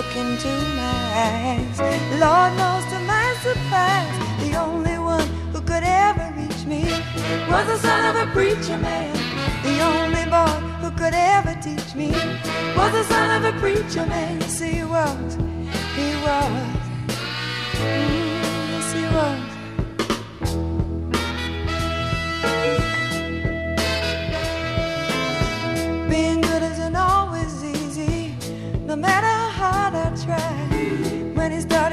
look into my eyes. Lord knows to my surprise, the only one who could ever reach me was the son of a preacher man. The only boy who could ever teach me was the son of a preacher man. Yes, he was. He was.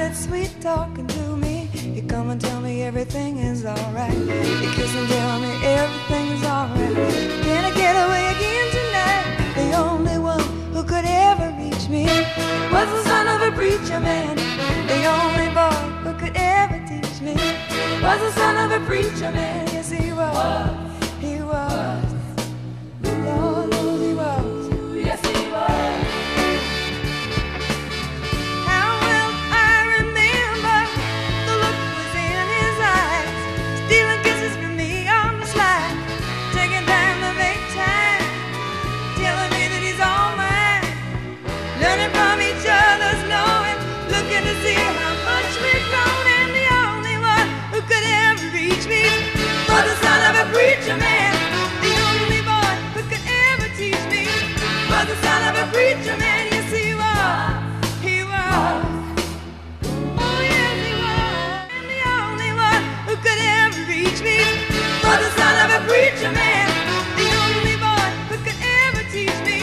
Started sweet talking to me, You come and tell me everything is alright. He kiss and tell me everything is alright. Can I get away again tonight? The only one who could ever reach me was the son of a preacher man. The only boy who could ever teach me was the son of a preacher man. Yes, he was. teach me, for the son of a preacher man, the only boy who could ever teach me, for the son of a preacher man, yes he was, he was. Oh yes he was, and the only one who could ever reach me, for the son of a preacher man, the only boy who could ever teach me,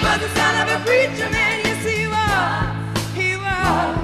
for the son of a preacher man, yes he was, he was.